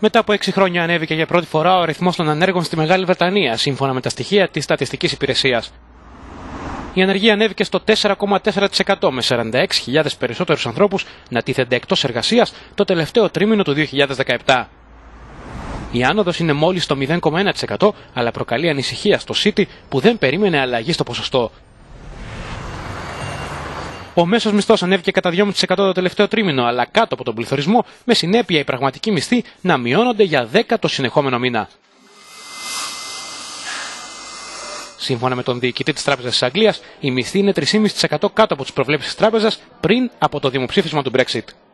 Μετά από 6 χρόνια ανέβηκε για πρώτη φορά ο αριθμός των ανέργων στη Μεγάλη Βρετανία, σύμφωνα με τα στοιχεία της Στατιστικής Υπηρεσίας. Η ανεργία ανέβηκε στο 4,4% με 46.000 περισσότερους ανθρώπους να τίθενται εκτός εργασίας το τελευταίο τρίμηνο του 2017. Η άνοδος είναι μόλις το 0,1% αλλά προκαλεί ανησυχία στο City που δεν περίμενε αλλαγή στο ποσοστό. Ο μέσος μισθός ανέβηκε κατά 2,5% το τελευταίο τρίμηνο, αλλά κάτω από τον πληθωρισμό, με συνέπεια οι πραγματικοί μισθοί να μειώνονται για 10 το συνεχόμενο μήνα. Σύμφωνα με τον διοικητή της Τράπεζας της Αγγλίας, η μισθή είναι 3,5% κάτω από τις προβλέψεις της Τράπεζας πριν από το δημοψήφισμα του Brexit.